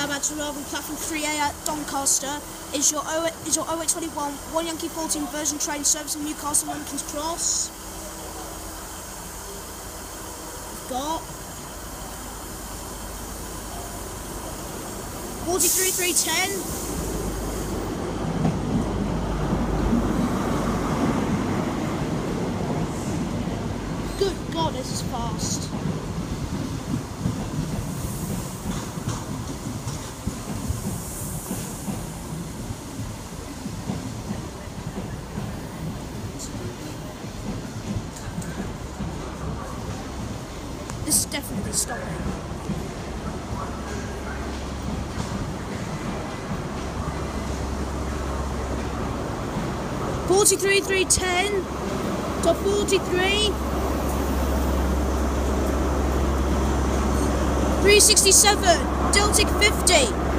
To Urban Platform 3A at Doncaster is your O is your 0821 1 Yankee 14 Virgin train service servicing Newcastle Lincoln's Cross. We've got 43310. Good God, this is fast. This is definitely stopping. Forty-three, three, ten to forty-three. Three sixty-seven. Deltic fifty.